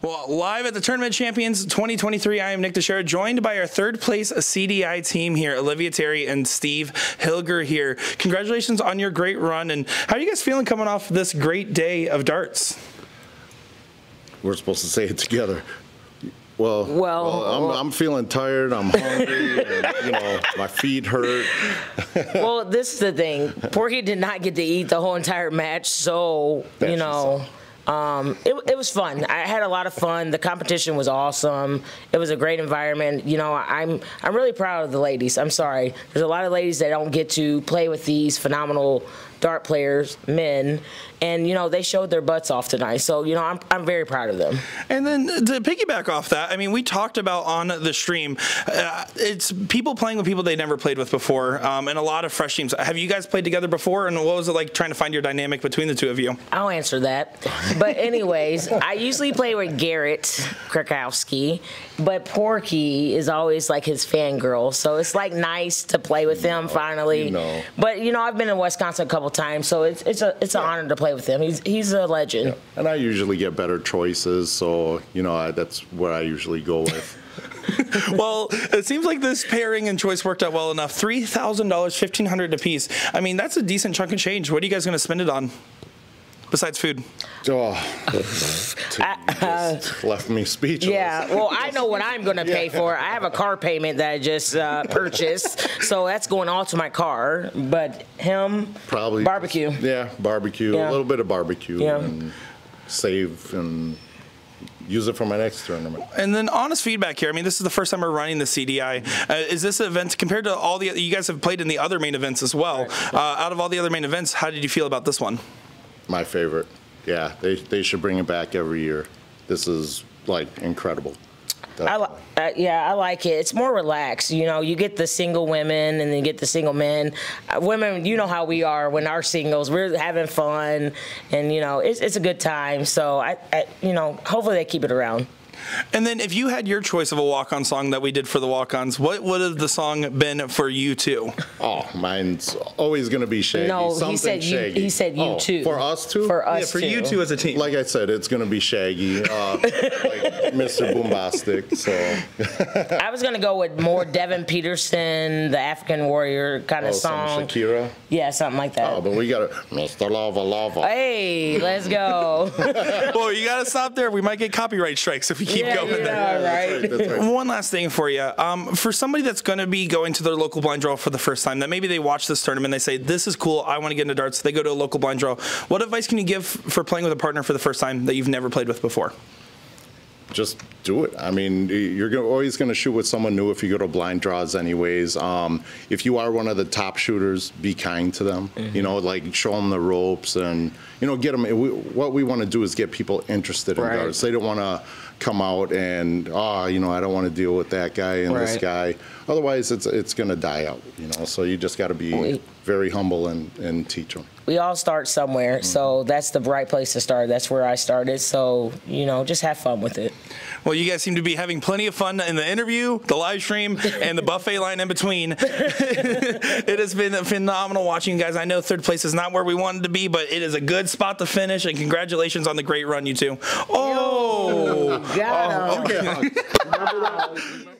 Well, live at the Tournament Champions 2023, I am Nick Teixeira, joined by our third place CDI team here, Olivia Terry and Steve Hilger here. Congratulations on your great run, and how are you guys feeling coming off this great day of darts? We're supposed to say it together. Well, Well, I'm, well- I'm feeling tired. I'm hungry. and, you know, my feet hurt. well, this is the thing. Porky did not get to eat the whole entire match, so Bet you she know. Um, it, it was fun. I had a lot of fun. The competition was awesome. It was a great environment. You know, I'm I'm really proud of the ladies. I'm sorry. There's a lot of ladies that don't get to play with these phenomenal dart players, men, and you know they showed their butts off tonight. So you know, I'm I'm very proud of them. And then to piggyback off that, I mean, we talked about on the stream, uh, it's people playing with people they never played with before, um, and a lot of fresh teams. Have you guys played together before, and what was it like trying to find your dynamic between the two of you? I'll answer that. But anyways, I usually play with Garrett Krakowski, but Porky is always like his fangirl. So it's like nice to play with him oh, finally. you know. But you know, I've been in Wisconsin a couple times, so it's it's a it's an honor to play with him. He's he's a legend. And I usually get better choices. So, you know, I, that's where I usually go with. well, it seems like this pairing and choice worked out well enough. Three thousand dollars, fifteen hundred apiece. I mean, that's a decent chunk of change. What are you guys going to spend it on? Besides food, Oh, just left me speechless. Yeah, well, I know what I'm going to pay for. I have a car payment that I just uh, purchased, so that's going all to my car. But him, Probably. barbecue. Yeah, barbecue. Yeah. A little bit of barbecue. Yeah. And save and use it for my next tournament. and then honest feedback here. I mean, this is the first time we're running the CDI. Uh, is this event compared to all the you guys have played in the other main events as well? Uh, out of all the other main events, how did you feel about this one? My favorite. Yeah, they, they should bring it back every year. This is like incredible. I uh, yeah, I like it. It's more relaxed. You know, you get the single women and then you get the single men. Uh, women, you know how we are when our singles. We're having fun, and you know, it's, it's a good time. So I, I, you know, hopefully they keep it around. And then, if you had your choice of a walk-on song that we did for the walk-ons, what would have the song been for you two? Oh, mine's always going to be Shaggy. No, he Something said you- he said you Oh, too. For us too? For us yeah, for too. you two as a team. Like I said, it's going to be Shaggy, uh, like Mr. Boombastic. So, I was gonna go with more Devon Petersen, the African warrior kind oh, of some song. Shakira. Yeah, something like that. Oh, but we got to Mr. Lava Lava. Hey, let's go. well, you got to stop there. We might get copyright strikes if we keep yeah, going there. yeah, That's right. right, that's right. One last thing for you. Um, for somebody that's going to be going to their local blind draw for the first time, that maybe they watch this tournament, they say, This is cool, I want to get into darts. They go to a local blind draw. What advice can you give for playing with a partner for the first time that you've never played with before? Just do it. I mean, you're always going to shoot with someone new if you go to blind draws, anyways. Um, if you are one of the top shooters, be kind to them. Mm-hmm. You know, like show them the ropes and you know get them. We, what we want to do is get people interested in Right. darts. They don't want to come out and oh, you know, I don't want to deal with that guy and this guy. Otherwise, it's it's going to die out. You know, so you just got to be We- very humble and and teach them. we all start somewhere, mm-hmm. so that's the right place to start. That's where I started. So you know, just have fun with it. Well, you guys seem to be having plenty of fun in the interview, the live stream, and the buffet line in between. it has been phenomenal watching you guys. I know third place is not where we wanted to be, but it is a good spot to finish, and congratulations on the great run, you two. Oh! Got 'em. Oh, okay.